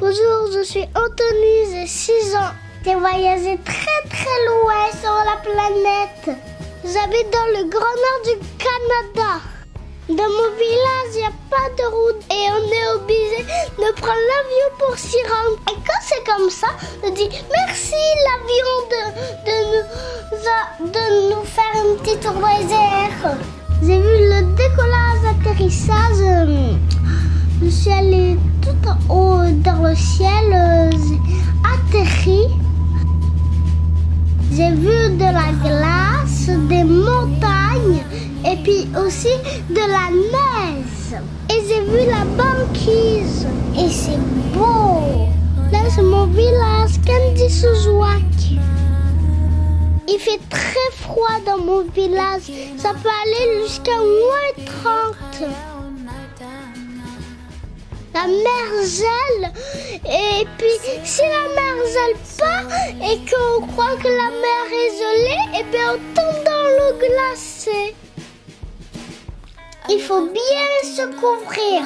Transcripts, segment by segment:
Bonjour, je suis Anthony, j'ai 6 ans. J'ai voyagé très très loin sur la planète. J'habite dans le grand nord du Canada. Dans mon village, il n'y a pas de route et on est obligé de prendre l'avion pour s'y rendre. Et quand c'est comme ça, je dis merci l'avion de, de, nous, de nous faire un petit tour dans J'ai vu le décollage, atterrissage. Je suis allée tout en haut dans le ciel. J'ai atterri. J'ai vu de la glace, des montagnes et puis aussi de la neige. Et j'ai vu la banquise. Et c'est beau. Là, c'est mon village, Candy Souzouak. Il fait très froid dans mon village. Ça peut aller jusqu'à moins 30 la mer gèle. Et puis, si la mer gèle pas et qu'on croit que la mer est gelée, et bien on tombe dans l'eau glacée. Il faut bien se couvrir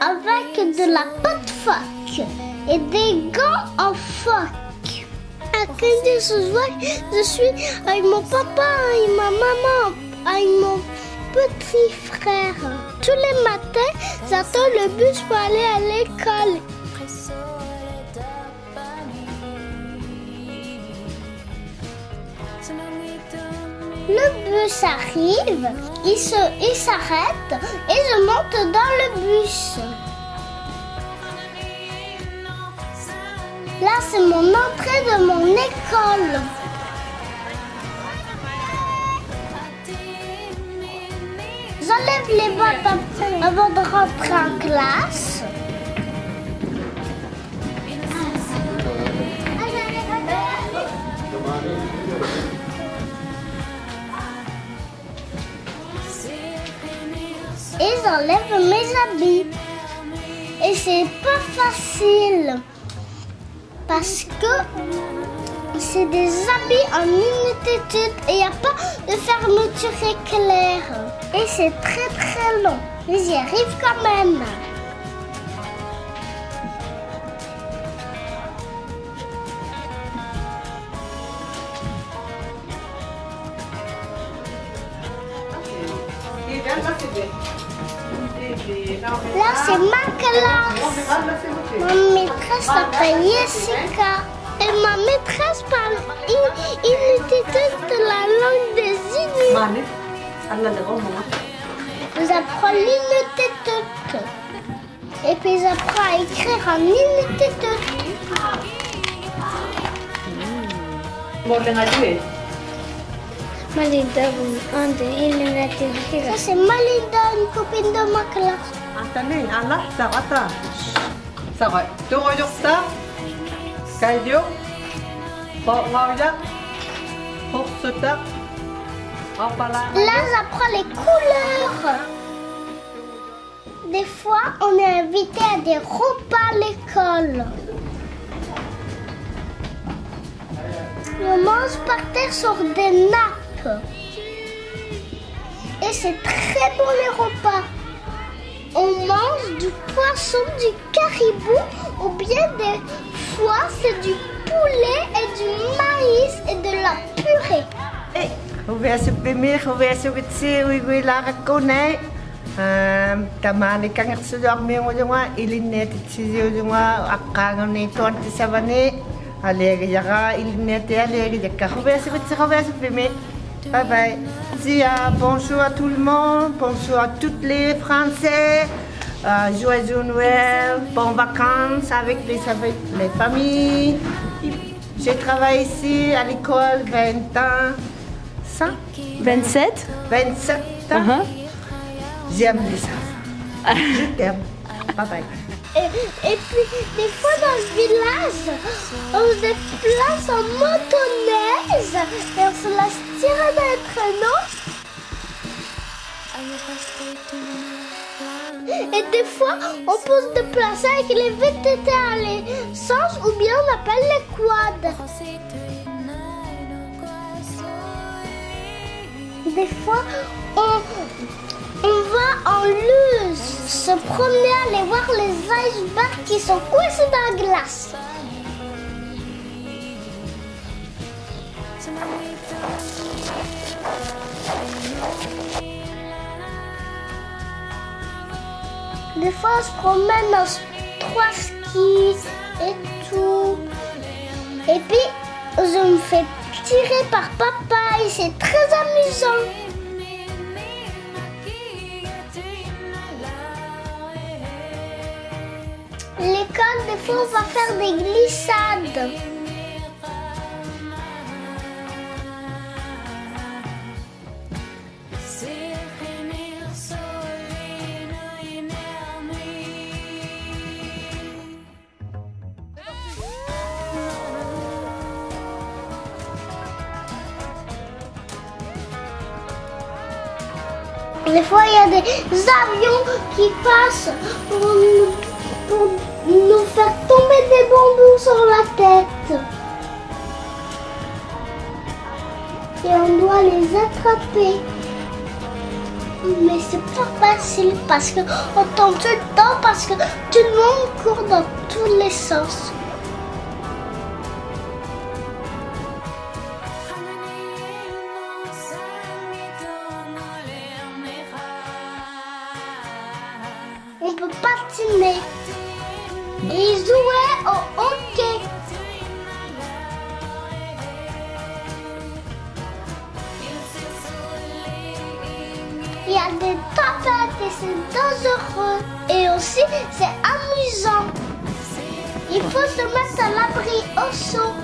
avec de la pâte phoque et des gants en phoque. À je suis avec mon papa et ma maman, avec mon petit frère. Tous les matins, j'attends le bus pour aller à l'école. Le bus arrive, il s'arrête et je monte dans le bus. Là, c'est mon entrée de mon école. Avant de rentrer en classe. Et j'enlève mes habits. Et c'est pas facile. Parce que c'est des habits en une et il n'y a pas de fermeture éclair. Et c'est très très long, mais j'y arrive quand même. Là, c'est ma classe. Ma maîtresse s'appelle Jessica. Et ma maîtresse parle une de la langue des Inuits. J'apprends l'inutétut. Et puis j'apprends à écrire en inutétut. Malinda, Ça c'est Malinda, une copine de ma classe. Attendez, Allah, ça va, ça va. Tu regardes ça Là, j'apprends les couleurs. Des fois, on est invité à des repas à l'école. On mange par terre sur des nappes. Et c'est très bon les repas. On mange du poisson, du caribou ou bien des fois, c'est du poulet et du maïs et de la purée. Eh, se bime bye bye bonjour à tout le monde. Bonjour à toutes les français euh, joyeux Noël, bonnes vacances avec les, avec les familles. J'ai travaillé ici à l'école 20 ans. 100 27 27 ans. Uh -huh. J'aime les enfants. Je t'aime. Bye bye. Et, et, puis, des fois dans le village, on se déplace en motoneige et on se laisse tirer d'un traîneau. Et des fois, on peut se déplacer avec les VTT à l'essence ou bien on appelle les quads. Des fois, on, On va en Luz se promener, aller voir les icebergs qui sont coincés dans la glace. Des fois, on se promène dans trois skis et tout. Et puis, je me fais tirer par papa et c'est très amusant. L'école, des fois, on va faire des glissades. Des fois, il y a des avions qui passent pour nous, faire tomber des bambous sur la tête. Et on doit les attraper. Mais c'est pas facile parce qu'on tombe tout le temps parce que tout le monde court dans tous les sens. On peut patiner et jouer au hockey. Il y a des tempêtes et c'est dangereux. Et aussi, c'est amusant. Il faut se mettre à l'abri au chaud.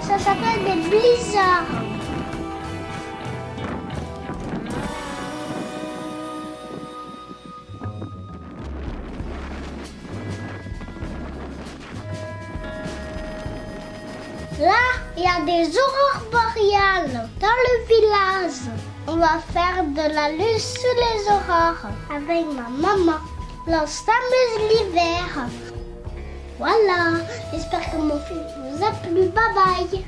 Ça s'appelle des blizzards. Là, il y a des aurores boréales dans le village. On va faire de la lune sous les aurores avec ma maman. On s'amuse l'hiver. Voilà, j'espère que mon film vous a plu. Bye bye.